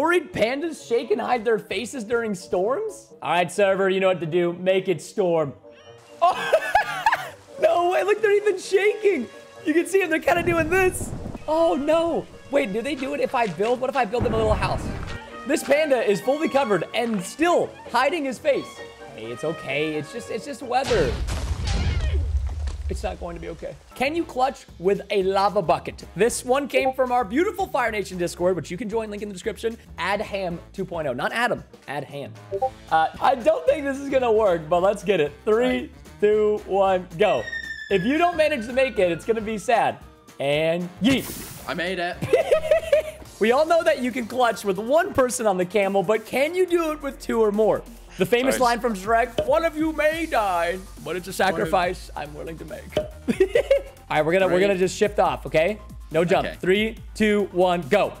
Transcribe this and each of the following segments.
worried pandas shake and hide their faces during storms? All right, server, you know what to do. Make it storm. Oh, no way. Look, they're even shaking. You can see them. They're kind of doing this. Oh, no. Wait, do they do it if I build? What if I build them a little house? This panda is fully covered and still hiding his face. Hey, it's okay. It's just, it's just weather. It's not going to be okay. Can you clutch with a lava bucket? This one came from our beautiful Fire Nation Discord, which you can join, link in the description. Add Ham 2.0, not Adam, add Ham. Uh, I don't think this is gonna work, but let's get it. Three, two, one, go. If you don't manage to make it, it's gonna be sad. And yeet. I made it. We all know that you can clutch with one person on the camel, but can you do it with two or more? The famous Nice. line from Shrek, one of you may die, but it's a sacrifice I'm willing to make. all right, we're gonna we're gonna just shift off, okay? No jump. Okay. Three, two, one, go.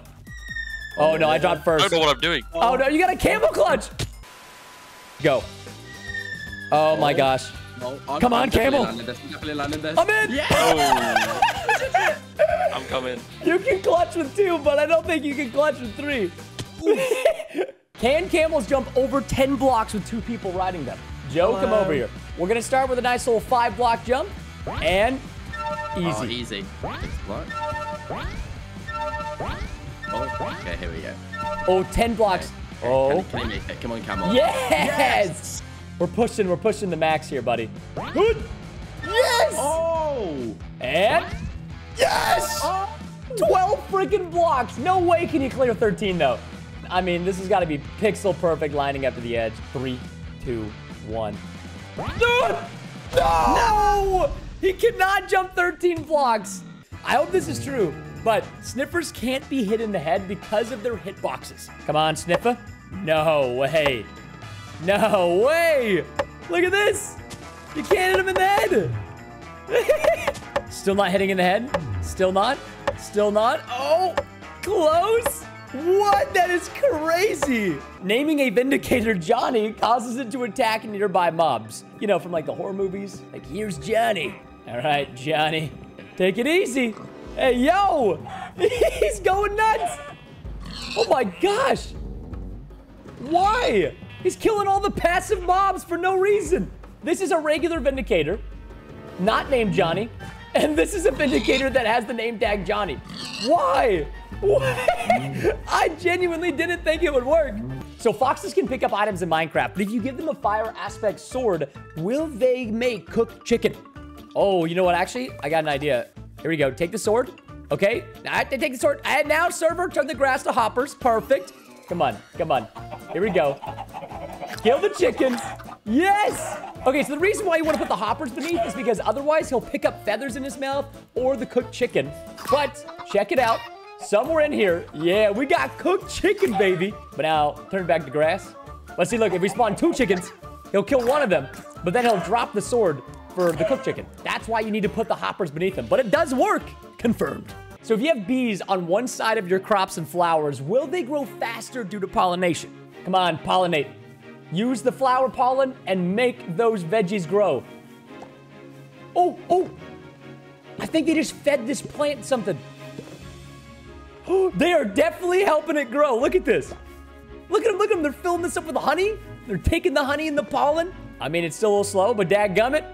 Oh no, I dropped first. I first. don't know what I'm doing. Oh no, you got a camel clutch. Go. Oh my oh. gosh. No, I'm, Come I'm on, definitely Camel. landing this, I'm definitely landing this. I'm in. Oh. I'm coming. You can clutch with two, but I don't think you can clutch with three. can camels jump over 10 blocks with two people riding them? Joe, come over here. We're gonna start with a nice little five block jump. And oh, easy. Oh, easy. Oh, okay, here we go. Oh, 10 blocks. Oh, Can, can make it? Come on, Camel. yes! We're pushing, we're pushing the max here, buddy. Good. Yes! Oh! And yes! 12 freaking blocks. No way can you clear 13 though. I mean, this has got to be pixel perfect lining up to the edge. Three, two, one. No! No! He cannot jump 13 blocks. I hope this is true, but sniffers can't be hit in the head because of their hitboxes. Come on, sniffer. No way. No way. Look at this. You can't hit him in the head. Still not hitting in the head. Still not. Still not. Oh, close. What? That is crazy. Naming a Vindicator Johnny causes it to attack nearby mobs. You know, from like the horror movies. Like, here's Johnny. All right, Johnny. Take it easy. Hey, yo. He's going nuts. Oh my gosh. Why? He's killing all the passive mobs for no reason. This is a regular Vindicator, not named Johnny. And this is a Vindicator that has the name tag Johnny. Why? I genuinely didn't think it would work. So foxes can pick up items in Minecraft, but if you give them a fire aspect sword, will they make cooked chicken? Oh, you know what? Actually, I got an idea. Here we go. Take the sword. Okay. I take the sword. And now, server, turn the grass to hoppers. Perfect. Come on. Come on. Here we go. Kill the chickens. Yes. Okay, so the reason why you want to put the hoppers beneath is because otherwise he'll pick up feathers in his mouth or the cooked chicken. But check it out. Somewhere in here, yeah, we got cooked chicken, baby. But now, turn back to grass. Let's see, look, if we spawn two chickens, he'll kill one of them, but then he'll drop the sword for the cooked chicken. That's why you need to put the hoppers beneath them. But it does work. Confirmed. So if you have bees on one side of your crops and flowers, will they grow faster due to pollination? Come on, pollinate. Use the flower pollen and make those veggies grow. Oh, oh. I think they just fed this plant something. they are definitely helping it grow. Look at this. Look at them, look at them. They're filling this up with honey. They're taking the honey and the pollen. I mean, it's still a little slow, but dadgummit,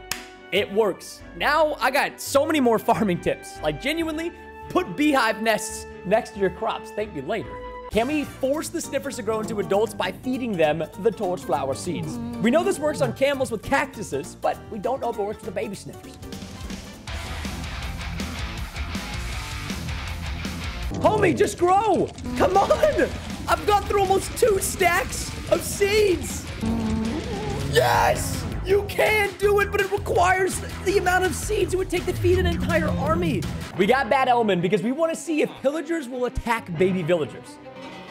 it works. Now I got so many more farming tips. Like genuinely, put beehive nests next to your crops. Thank you later. Can we force the sniffers to grow into adults by feeding them the torch flower seeds? We know this works on camels with cactuses, but we don't know if it works with the baby sniffers. Homie, just grow! Come on! I've gone through almost two stacks of seeds! Yes! You can do it, but it requires the amount of seeds it would take to feed an entire army. We got Bad Omen because we want to see if pillagers will attack baby villagers.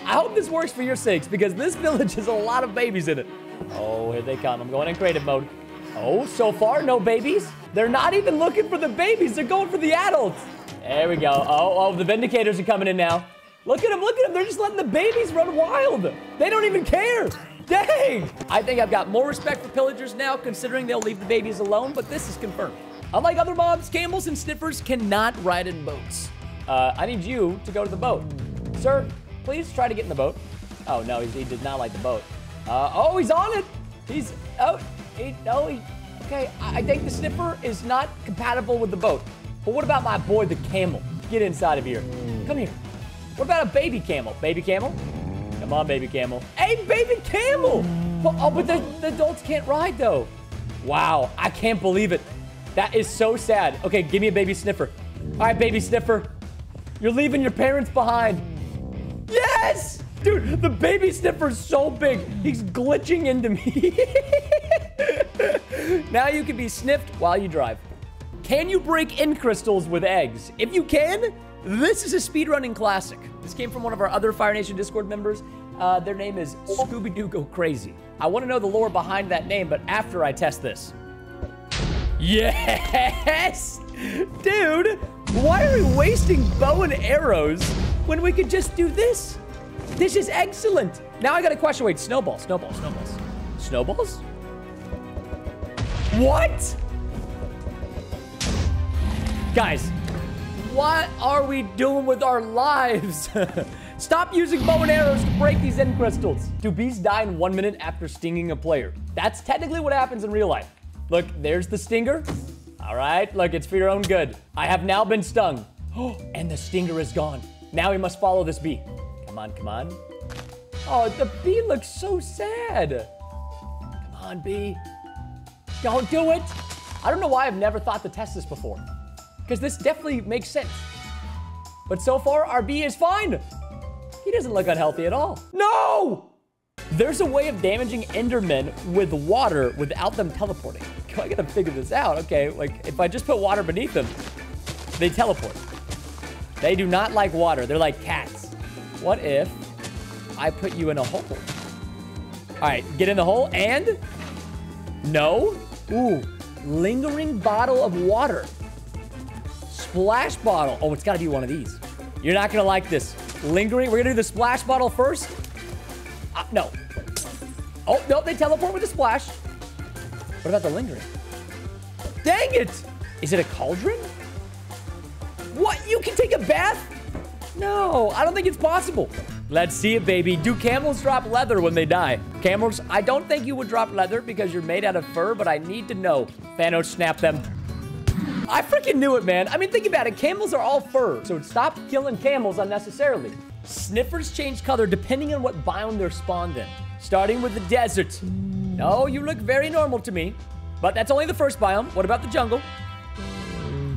I hope this works for your sakes because this village has a lot of babies in it. Oh, here they come. I'm going in creative mode. Oh, so far, no babies. They're not even looking for the babies. They're going for the adults. There we go. Oh, oh, the Vindicators are coming in now. Look at them, look at them. They're just letting the babies run wild. They don't even care. Dang. I think I've got more respect for pillagers now, considering they'll leave the babies alone, but this is confirmed. Unlike other mobs, camels and sniffers cannot ride in boats. Uh, I need you to go to the boat. Sir, please try to get in the boat. Oh, no, he, he did not like the boat. Uh, oh, he's on it. He's, oh, he, oh, he, okay. I, I think the sniffer is not compatible with the boat. But what about my boy, the camel? Get inside of here. Come here. What about a baby camel? Baby camel? Come on, baby camel. Hey, baby camel! But, oh, but the, the adults can't ride, though. Wow, I can't believe it. That is so sad. Okay, give me a baby sniffer. All right, baby sniffer. You're leaving your parents behind. Yes! Dude, the baby sniffer's so big. He's glitching into me. now you can be sniffed while you drive. Can you break end crystals with eggs? If you can, this is a speedrunning classic. This came from one of our other Fire Nation Discord members. Uh, their name is Scooby-Doo Go Crazy. I want to know the lore behind that name, but after I test this. Yes! Dude, why are we wasting bow and arrows when we could just do this? This is excellent. Now I got a question. Wait, snowballs, snowballs, snowballs. Snowballs? What? Guys, what are we doing with our lives? Stop using bow and arrows to break these end crystals. Do bees die in one minute after stinging a player? That's technically what happens in real life. Look, there's the stinger. All right, look, it's for your own good. I have now been stung. And the stinger is gone. Now we must follow this bee. Come on, come on. Oh, the bee looks so sad. Come on, bee. Don't do it. I don't know why I've never thought to test this before. Because this definitely makes sense. But so far, our bee is fine. He doesn't look unhealthy at all. No! There's a way of damaging Endermen with water without them teleporting. I gotta figure this out. Okay, like if I just put water beneath them, they teleport. They do not like water. They're like cats. What if I put you in a hole? All right, get in the hole and no. Ooh, lingering bottle of water. Splash bottle. Oh, it's gotta be one of these. You're not gonna like this. Lingering. We're gonna do the splash bottle first. Uh, no. Oh, no, they teleport with a splash. What about the lingering? Dang it! Is it a cauldron? What? You can take a bath? No, I don't think it's possible. Let's see it, baby. Do camels drop leather when they die? Camels, I don't think you would drop leather because you're made out of fur, but I need to know. Thanos, snap them. I freaking knew it, man. I mean, think about it. Camels are all fur, so stop killing camels unnecessarily. Sniffers change color depending on what biome they're spawned in. Starting with the desert. No, you look very normal to me. But that's only the first biome. What about the jungle?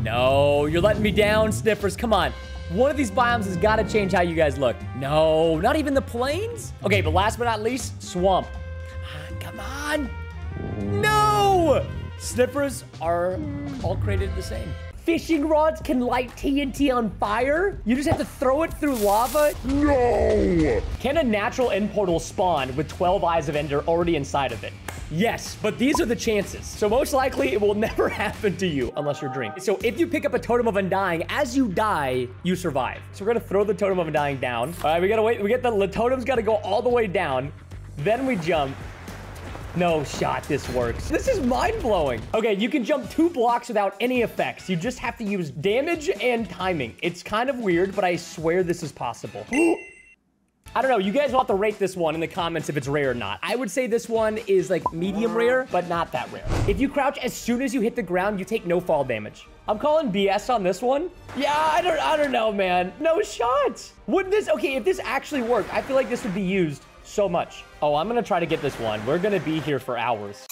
No, you're letting me down, Sniffers. Come on. One of these biomes has got to change how you guys look. No, not even the plains? Okay, but last but not least, swamp. Come on, come on. No! Sniffers are all created the same. Fishing rods can light TNT on fire? You just have to throw it through lava? No! Can a natural end portal spawn with 12 Eyes of Ender already inside of it? Yes, but these are the chances. So most likely it will never happen to you unless you're dreaming. So if you pick up a Totem of Undying, as you die, you survive. So we're gonna throw the Totem of Undying down. All right, we gotta wait. We get the, the totem's gotta go all the way down. Then we jump. No shot this works. This is mind-blowing. Okay, you can jump two blocks without any effects. You just have to use damage and timing. It's kind of weird, but I swear this is possible. I don't know. You guys will have to rate this one in the comments if it's rare or not. I would say this one is like medium rare, but not that rare. If you crouch as soon as you hit the ground, you take no fall damage. I'm calling BS on this one. Yeah, I don't, I don't know, man. No shots. Wouldn't this, okay, if this actually worked, I feel like this would be used so much. Oh, I'm gonna try to get this one. We're gonna be here for hours.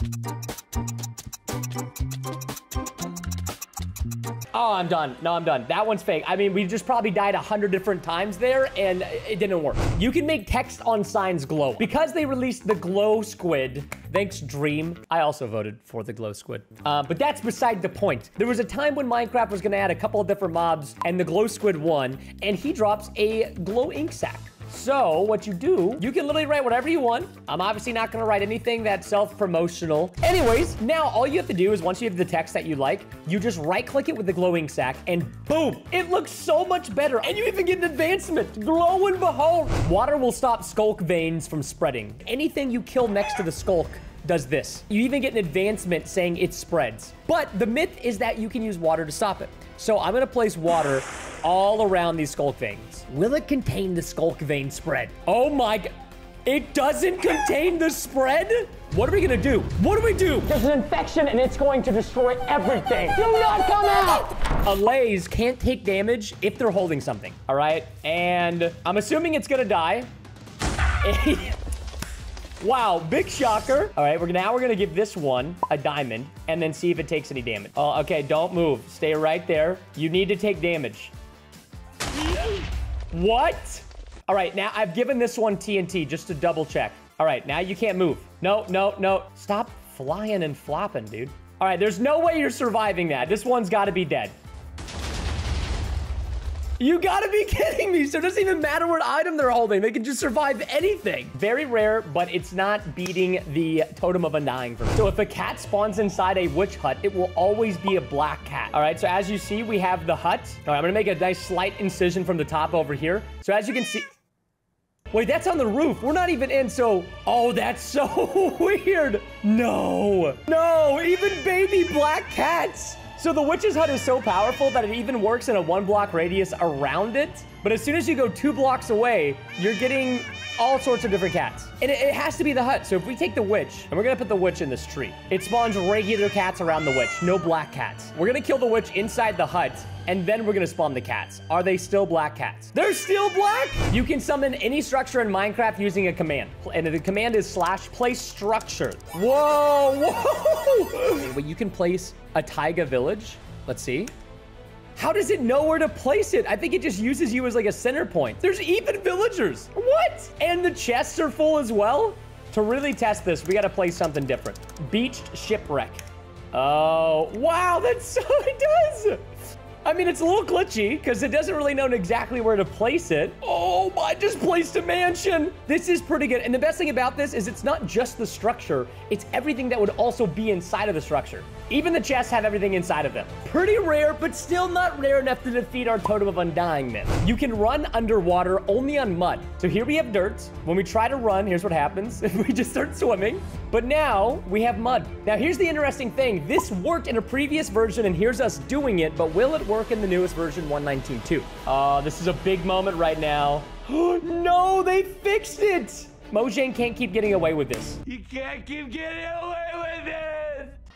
Oh, I'm done. No, I'm done. That one's fake. I mean, we just probably died a hundred different times there, and it didn't work. You can make text on signs glow. Because they released the glow squid, thanks Dream. I also voted for the glow squid. Uh, but that's beside the point. There was a time when Minecraft was gonna add a couple of different mobs, and the glow squid won, and he drops a glow ink sac. So what you do, you can literally write whatever you want. I'm obviously not to write anything that's self-promotional. Anyways, now all you have to do is once you have the text that you like, you just right click it with the glowing sack and boom, it looks so much better. And you even get an advancement. Glow and behold. Water will stop sculk veins from spreading. Anything you kill next to the sculk does this. You even get an advancement saying it spreads. But the myth is that you can use water to stop it. So I'm gonna place water all around these Sculk veins. Will it contain the Sculk vein spread? Oh my god. It doesn't contain the spread? What are we gonna do? What do we do? There's an infection and it's going to destroy everything. Do not come out! Allays can't take damage if they're holding something, all right? And I'm assuming it's gonna die. wow, big shocker. All right, we're now we're gonna give this one a diamond and then see if it takes any damage. Oh, okay, don't move. Stay right there. You need to take damage. What? All right, now I've given this one TNT just to double check. All right, now you can't move. No, no, no. Stop flying and flopping, dude. All right, there's no way you're surviving that. This one's got to be dead. You gotta be kidding me. So it doesn't even matter what item they're holding. They can just survive anything. Very rare, but it's not beating the Totem of Undying for me. So if a cat spawns inside a witch hut, it will always be a black cat. All right, so as you see, we have the hut. All right, I'm gonna make a nice slight incision from the top over here. So as you can see, Wait, that's on the roof. We're not even in, so... Oh, that's so weird. No. No, even baby black cats. So the witch's hut is so powerful that it even works in a one block radius around it. But as soon as you go two blocks away, you're getting all sorts of different cats. And it, it, has to be the hut. So if we take the witch, and we're gonna put the witch in this tree, it spawns regular cats around the witch, no black cats. We're gonna kill the witch inside the hut, and then we're gonna spawn the cats. Are they still black cats? They're still black? You can summon any structure in Minecraft using a command. And the command is slash place structure. Whoa, whoa! Wait, you can place a taiga village. Let's see. How does it know where to place it? I think it just uses you as like a center point. There's even villagers. What? And the chests are full as well? To really test this, we got to place something different. Beached shipwreck. Oh, wow, that's so it does. I mean, it's a little glitchy because it doesn't really know exactly where to place it. Oh, I just placed a mansion. This is pretty good. And the best thing about this is it's not just the structure, it's everything that would also be inside of the structure. Even the chests have everything inside of them. Pretty rare, but still not rare enough to defeat our Totem of Undying myth. You can run underwater only on mud. So here we have dirt. When we try to run, here's what happens. we just start swimming. But now we have mud. Now here's the interesting thing. This worked in a previous version and here's us doing it, but will it work in the newest version 119.2? Uh, this is a big moment right now. no, they fixed it. Mojang can't keep getting away with this. You can't keep getting away with it.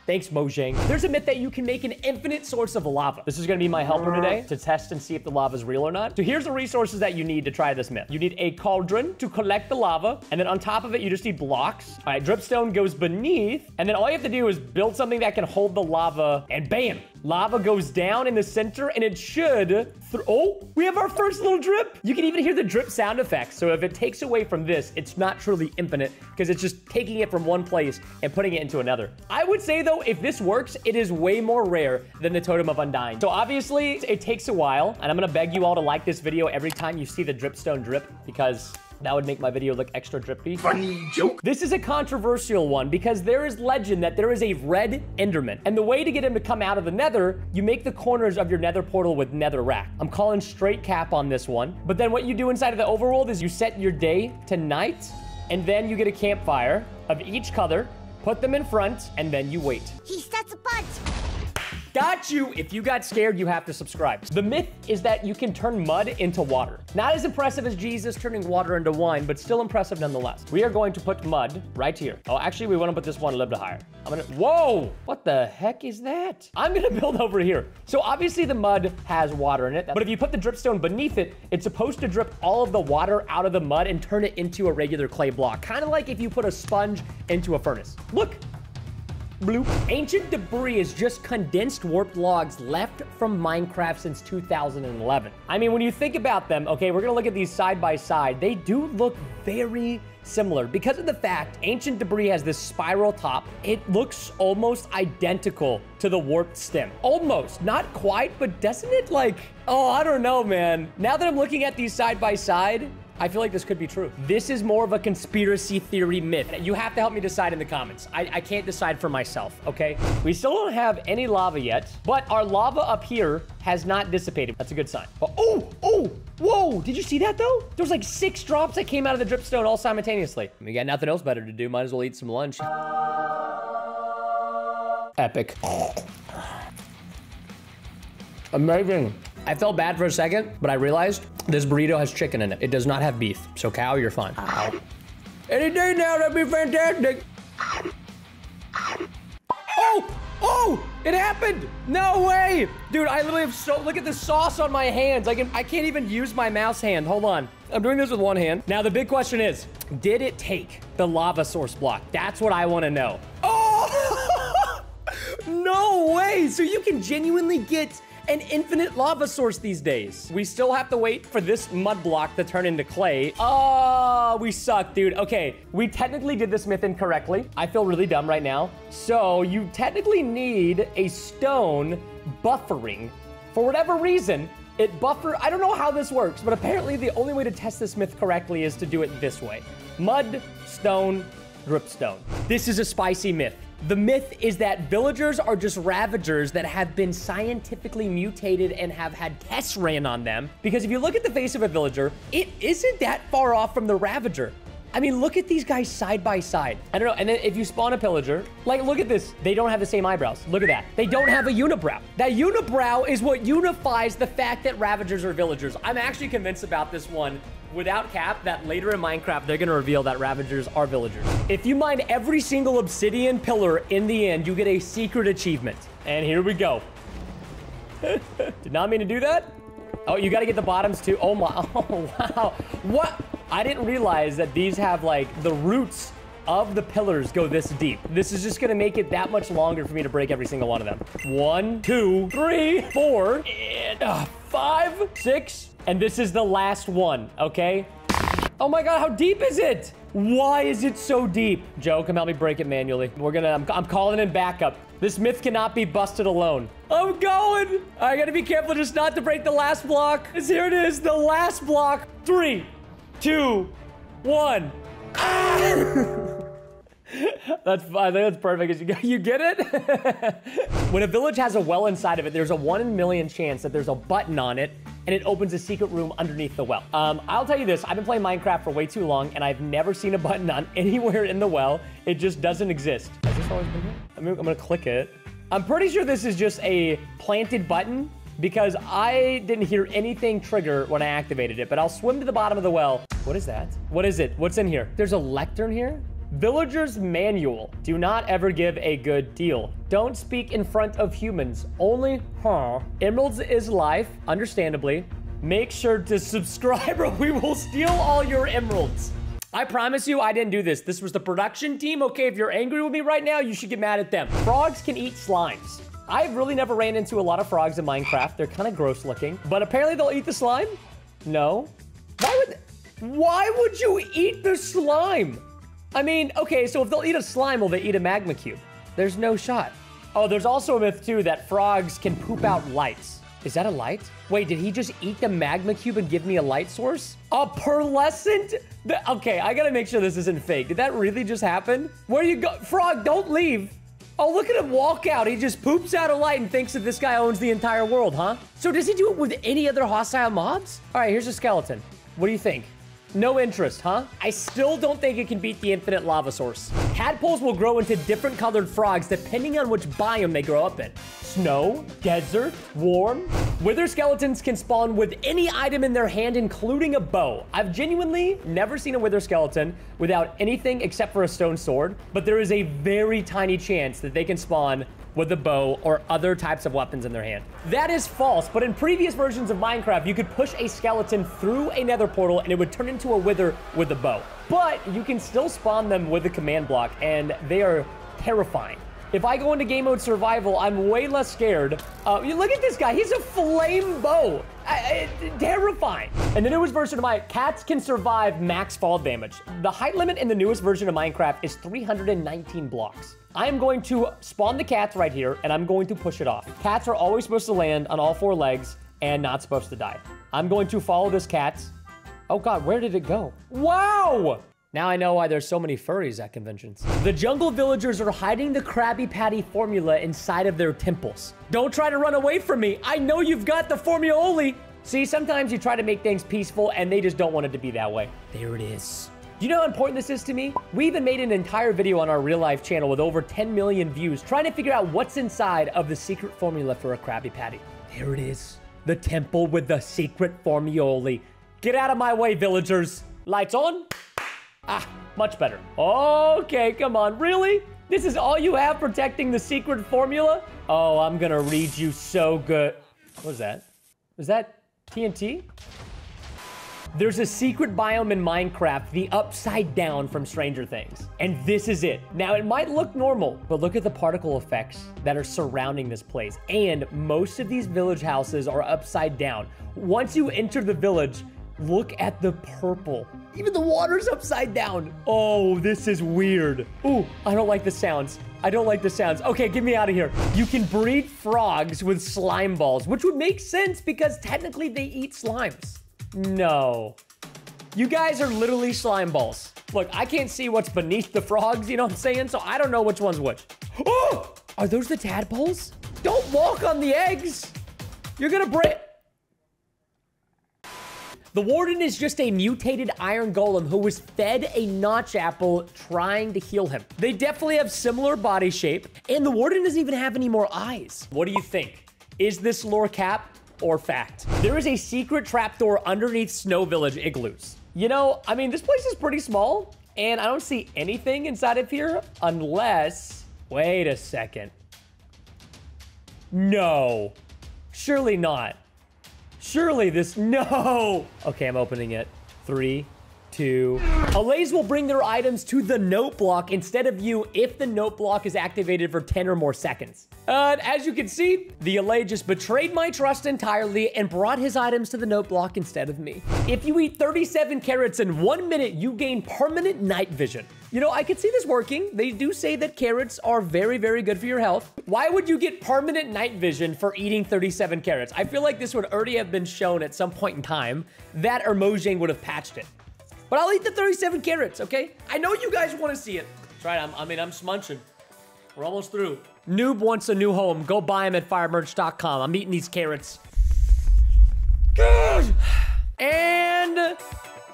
Thanks, Mojang. There's a myth that you can make an infinite source of lava. This is gonna be my helper today to test and see if the lava is real or not. So here's the resources that you need to try this myth. You need a cauldron to collect the lava, and then on top of it, you just need blocks. All right, dripstone goes beneath, and then all you have to do is build something that can hold the lava, and bam, Lava goes down in the center and it should... oh, we have our first little drip. You can even hear the drip sound effects. So if it takes away from this, it's not truly infinite because it's just taking it from one place and putting it into another. I would say though, if this works, it is way more rare than the Totem of Undying. So obviously it takes a while and I'm to beg you all to like this video every time you see the dripstone drip because that would make my video look extra drippy. Funny joke. This is a controversial one because there is legend that there is a red Enderman. And the way to get him to come out of the nether, you make the corners of your nether portal with netherrack. I'm calling straight cap on this one. But then what you do inside of the overworld is you set your day to night, and then you get a campfire of each color, put them in front, and then you wait. He sets a butt. Got you! If you got scared, you have to subscribe. The myth is that you can turn mud into water. Not as impressive as Jesus turning water into wine, but still impressive nonetheless. We are going to put mud right here. Oh, actually, we want to put this one a little bit higher. I'm gonna, whoa! What the heck is that? I'm gonna build over here. So obviously the mud has water in it, but if you put the dripstone beneath it, it's supposed to drip all of the water out of the mud and turn it into a regular clay block. Kind of like if you put a sponge into a furnace. Look, Bloop. Ancient debris is just condensed warped logs left from Minecraft since 2011. I mean, when you think about them, okay, we're gonna look at these side by side. They do look very similar because of the fact ancient debris has this spiral top. It looks almost identical to the warped stem. Almost, not quite, but doesn't it like, oh, I don't know, man. Now that I'm looking at these side by side, I feel like this could be true. This is more of a conspiracy theory myth. You have to help me decide in the comments. I, I can't decide for myself, okay? We still don't have any lava yet, but our lava up here has not dissipated. That's a good sign. Oh, oh, oh, whoa. Did you see that though? There was like six drops that came out of the dripstone all simultaneously. We got nothing else better to do. Might as well eat some lunch. Epic. Amazing. I felt bad for a second, but I realized this burrito has chicken in it. It does not have beef. So cow, you're fine. Ow. Any day now, that'd be fantastic. Oh! Oh! It happened! No way! Dude, I literally have so look at the sauce on my hands. I can I can't even use my mouse hand. Hold on. I'm doing this with one hand. Now the big question is, did it take the lava source block? That's what I want to know. Oh! no way! So you can genuinely get an infinite lava source these days. We still have to wait for this mud block to turn into clay. Oh, we suck, dude. Okay, we technically did this myth incorrectly. I feel really dumb right now. So you technically need a stone buffering. For whatever reason, it buffer. I don't know how this works, but apparently the only way to test this myth correctly is to do it this way. Mud, stone, dripstone. This is a spicy myth. The myth is that villagers are just ravagers that have been scientifically mutated and have had tests ran on them. Because if you look at the face of a villager, it isn't that far off from the ravager. I mean, look at these guys side by side. I don't know. And then if you spawn a pillager, like, look at this. They don't have the same eyebrows. Look at that. They don't have a unibrow. That unibrow is what unifies the fact that ravagers are villagers. I'm actually convinced about this one without cap that later in Minecraft, they're going to reveal that Ravagers are villagers. If you mine every single obsidian pillar in the end, you get a secret achievement. And here we go. Did not mean to do that. Oh, you got to get the bottoms too. Oh my, oh wow. What? I didn't realize that these have like the roots of the pillars go this deep. This is just gonna make it that much longer for me to break every single one of them. One, two, three, four, and uh, five, six, and this is the last one, okay? Oh my god, how deep is it? Why is it so deep? Joe, come help me break it manually. We're gonna, I'm, I'm calling in backup. This myth cannot be busted alone. I'm going. I gotta be careful just not to break the last block. Here it is, the last block. Three, two, one. That's I think that's perfect. You, get it? when a village has a well inside of it, there's a one in million chance that there's a button on it and it opens a secret room underneath the well. Um, I'll tell you this, I've been playing Minecraft for way too long and I've never seen a button on anywhere in the well. It just doesn't exist. Has this always been here? I'm, I'm gonna click it. I'm pretty sure this is just a planted button because I didn't hear anything trigger when I activated it, but I'll swim to the bottom of the well. What is that? What is it? What's in here? There's a lectern here? Villager's Manual. Do not ever give a good deal. Don't speak in front of humans. Only, huh? Emeralds is life, understandably. Make sure to subscribe or we will steal all your emeralds. I promise you, I didn't do this. This was the production team. Okay, if you're angry with me right now, you should get mad at them. Frogs can eat slimes. I've really never ran into a lot of frogs in Minecraft. They're kind of gross looking, but apparently they'll eat the slime. No. Why would, why would you eat the slime? I mean, okay, so if they'll eat a slime, will they eat a magma cube? There's no shot. Oh, there's also a myth, too, that frogs can poop out lights. Is that a light? Wait, did he just eat the magma cube and give me a light source? A pearlescent? Okay, I gotta make sure this isn't fake. Did that really just happen? Where you go? Frog, don't leave. Oh, look at him walk out. He just poops out a light and thinks that this guy owns the entire world, huh? So does he do it with any other hostile mobs? All right, here's a skeleton. What do you think? No interest, huh? I still don't think it can beat the infinite lava source. Tadpoles will grow into different colored frogs depending on which biome they grow up in. Snow, desert, warm. Wither skeletons can spawn with any item in their hand, including a bow. I've genuinely never seen a wither skeleton without anything except for a stone sword, but there is a very tiny chance that they can spawn with a bow or other types of weapons in their hand. That is false, but in previous versions of Minecraft, you could push a skeleton through a nether portal and it would turn into a wither with a bow. But you can still spawn them with a command block and they are terrifying. If I go into game mode survival, I'm way less scared. Uh, look at this guy. He's a flame bow. I, I, terrifying. In the newest version of my cats can survive max fall damage. The height limit in the newest version of Minecraft is 319 blocks. I am going to spawn the cats right here, and I'm going to push it off. Cats are always supposed to land on all four legs and not supposed to die. I'm going to follow this cat. Oh God, where did it go? Wow! Now I know why there's so many furries at conventions. The jungle villagers are hiding the Krabby Patty formula inside of their temples. Don't try to run away from me. I know you've got the formula. See, sometimes you try to make things peaceful and they just don't want it to be that way. There it is. You know how important this is to me? We even made an entire video on our real life channel with over 10 million views trying to figure out what's inside of the secret formula for a Krabby Patty. There it is. The temple with the secret formula. Get out of my way, villagers. Lights on. Ah, Much better. Okay, come on. Really? This is all you have protecting the secret formula? Oh, I'm gonna read you so good. What was that? Was that TNT? There's a secret biome in Minecraft, the Upside Down from Stranger Things. And this is it. Now, it might look normal, but look at the particle effects that are surrounding this place. And most of these village houses are upside down. Once you enter the village, look at the purple. Even the water's upside down. Oh, this is weird. Ooh, I don't like the sounds. I don't like the sounds. Okay, get me out of here. You can breed frogs with slime balls, which would make sense because technically they eat slimes. No. You guys are literally slime balls. Look, I can't see what's beneath the frogs, you know what I'm saying? So I don't know which one's which. Oh! Are those the tadpoles? Don't walk on the eggs! You're gonna break... The Warden is just a mutated Iron Golem who was fed a Notch Apple trying to heal him. They definitely have similar body shape, and the Warden doesn't even have any more eyes. What do you think? Is this lore cap or fact? There is a secret trapdoor underneath Snow Village igloos. You know, I mean, this place is pretty small, and I don't see anything inside of here unless... Wait a second. No. Surely not. Surely this, no. Okay, I'm opening it. Three, two. Allays will bring their items to the note block instead of you if the note block is activated for 10 or more seconds. Uh, as you can see, the Allay just betrayed my trust entirely and brought his items to the note block instead of me. If you eat 37 carrots in one minute, you gain permanent night vision. You know, I could see this working. They do say that carrots are very, very good for your health. Why would you get permanent night vision for eating 37 carrots? I feel like this would already have been shown at some point in time that or would have patched it. But I'll eat the 37 carrots, okay? I know you guys want to see it. That's right, I'm, I mean, I'm smunching. We're almost through. Noob wants a new home. Go buy him at firemerch.com. I'm eating these carrots. Good. And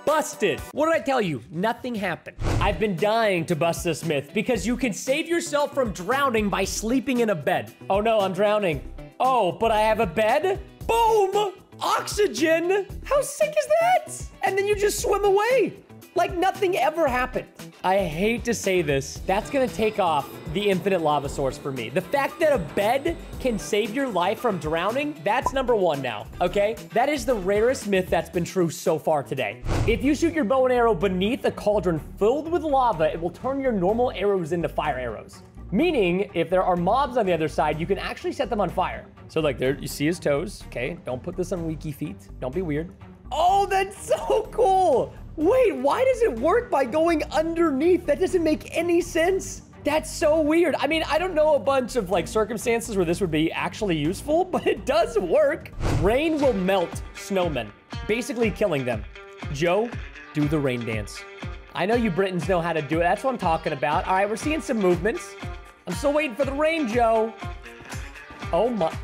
busted. What did I tell you? Nothing happened. I've been dying to bust this myth because you can save yourself from drowning by sleeping in a bed. Oh no, I'm drowning. Oh, but I have a bed? Boom! Oxygen! How sick is that? And then you just swim away. Like nothing ever happened. I hate to say this. That's gonna take off the infinite lava source for me. The fact that a bed can save your life from drowning, that's number one now, okay? That is the rarest myth that's been true so far today. If you shoot your bow and arrow beneath a cauldron filled with lava, it will turn your normal arrows into fire arrows. Meaning, if there are mobs on the other side, you can actually set them on fire. So like there, you see his toes, okay? Don't put this on leaky feet. Don't be weird. Oh, that's so cool. Wait, why does it work by going underneath? That doesn't make any sense. That's so weird. I mean, I don't know a bunch of like circumstances where this would be actually useful, but it does work. Rain will melt snowmen, basically killing them. Joe, do the rain dance. I know you Britons know how to do it. That's what I'm talking about. All right, we're seeing some movements. I'm still waiting for the rain, Joe. Oh my.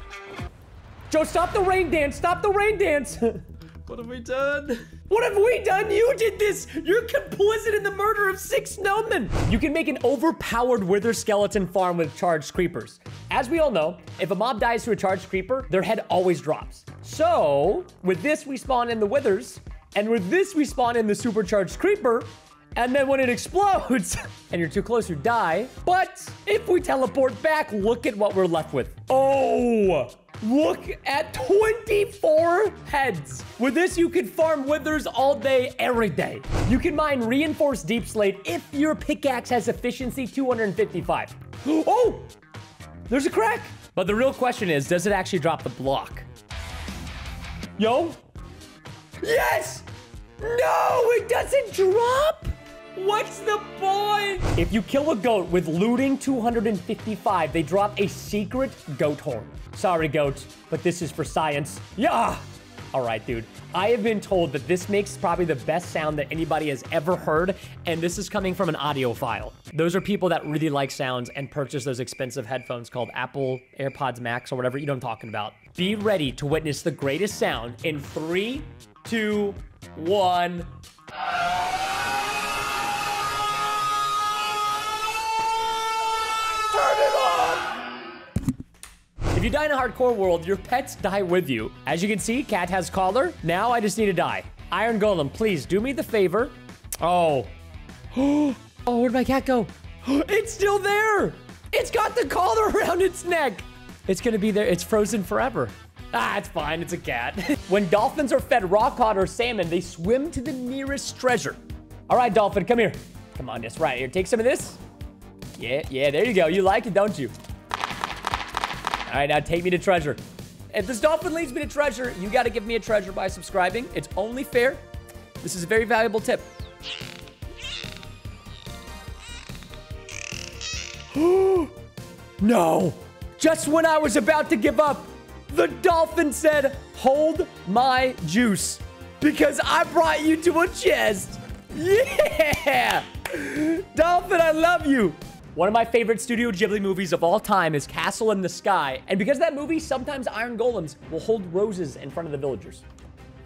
Joe, stop the rain dance. Stop the rain dance. What have we done? What have we done? You did this! You're complicit in the murder of six snowmen! You can make an overpowered wither skeleton farm with charged creepers. As we all know, if a mob dies to a charged creeper, their head always drops. So, with this we spawn in the withers, and with this we spawn in the supercharged creeper, and then when it explodes, and you're too close, you die. But if we teleport back, look at what we're left with. Oh! Look at 24 heads. With this, you can farm withers all day, every day. You can mine reinforced deepslate if your pickaxe has efficiency 255. Oh! There's a crack. But the real question is, does it actually drop the block? Yo? Yes! No, it doesn't drop! What's the point? If you kill a goat with looting 255, they drop a secret goat horn. Sorry, goats, but this is for science. Yeah! All right, dude. I have been told that this makes probably the best sound that anybody has ever heard, and this is coming from an audiophile. Those are people that really like sounds and purchase those expensive headphones called Apple AirPods Max or whatever. You know what I'm talking about. Be ready to witness the greatest sound in three, two, one. If you die in a hardcore world, your pets die with you. As you can see, cat has collar. Now I just need to die. Iron Golem, please do me the favor. Oh. oh, where'd my cat go? It's still there. It's got the collar around its neck. It's gonna be there. It's frozen forever. Ah, it's fine. It's a cat. when dolphins are fed raw cod or salmon, they swim to the nearest treasure. All right, dolphin, come here. Come on, that's right. Here, take some of this. Yeah, yeah, there you go. You like it, don't you? All right, now take me to treasure. If this dolphin leads me to treasure, you got to give me a treasure by subscribing. It's only fair. This is a very valuable tip. no. Just when I was about to give up, the dolphin said, hold my juice. Because I brought you to a chest. Yeah. Dolphin, I love you. One of my favorite Studio Ghibli movies of all time is Castle in the Sky. And because of that movie, sometimes iron golems will hold roses in front of the villagers.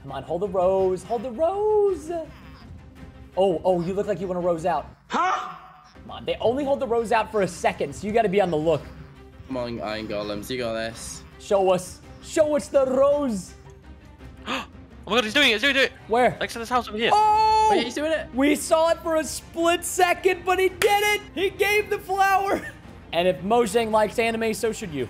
Come on, hold the rose. Hold the rose. Oh, oh, you look like you want to rose out. Huh? Come on, they only hold the rose out for a second, so you got to be on the look. Come on, Iron Golems, you got this. Show us. Show us the rose. Oh my god, he's doing it, he's doing it! Where? Next to this house over here. Oh! oh Wait, he's doing it? We saw it for a split second, but he did it! He gave the flower! And if Mojang likes anime, so should you.